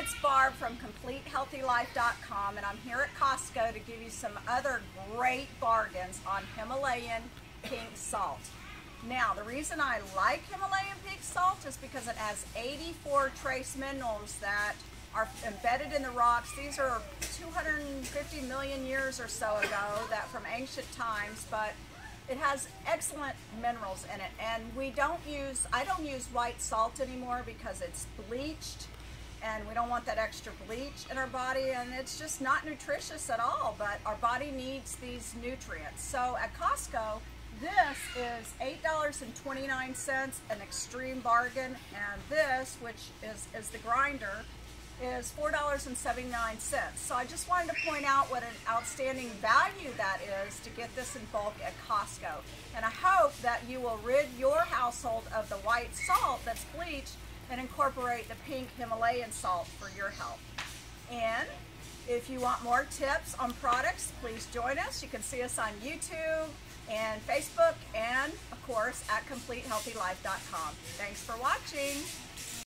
it's Barb from CompleteHealthyLife.com and I'm here at Costco to give you some other great bargains on Himalayan pink salt. Now, the reason I like Himalayan pink salt is because it has 84 trace minerals that are embedded in the rocks. These are 250 million years or so ago that from ancient times, but it has excellent minerals in it. And we don't use, I don't use white salt anymore because it's bleached and we don't want that extra bleach in our body and it's just not nutritious at all, but our body needs these nutrients. So at Costco, this is $8.29, an extreme bargain, and this, which is, is the grinder, is $4.79. So I just wanted to point out what an outstanding value that is to get this in bulk at Costco. And I hope that you will rid your household of the white salt that's bleached and incorporate the pink Himalayan salt for your health. And if you want more tips on products, please join us. You can see us on YouTube and Facebook and, of course, at CompleteHealthyLife.com. Thanks for watching.